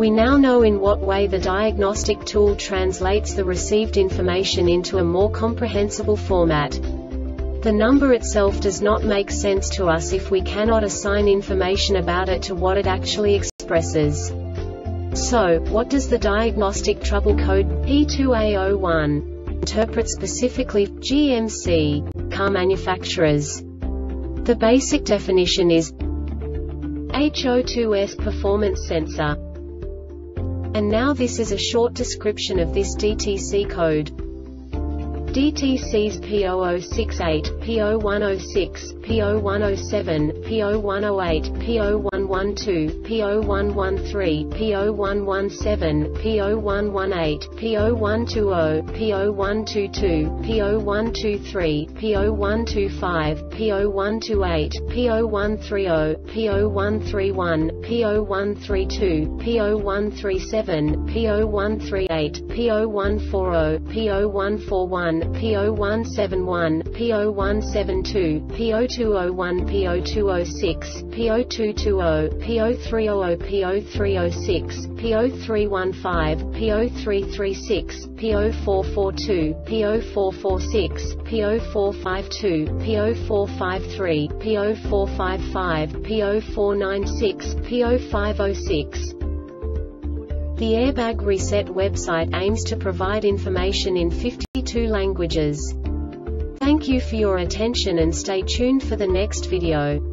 We now know in what way the diagnostic tool translates the received information into a more comprehensible format. The number itself does not make sense to us if we cannot assign information about it to what it actually expresses. So, what does the diagnostic trouble code P2A01 interpret specifically GMC car manufacturers? The basic definition is HO2S performance sensor. And now this is a short description of this DTC code. DTC's P0068, P0106, P0107, P0108, P0112, P0113, P0117, P0118, P0120, P0122, P0123, P0125, P0128, P0130, P0131, P0132, P0137, P0138, P0140, P0141, P0171, P0172, P0201, P0206, P0220, P0300, P0306, P0315, P0336, P0442, P0446, P0452, P0453, P0455, P0496, P0506. The Airbag Reset website aims to provide information in 52 languages. Thank you for your attention and stay tuned for the next video.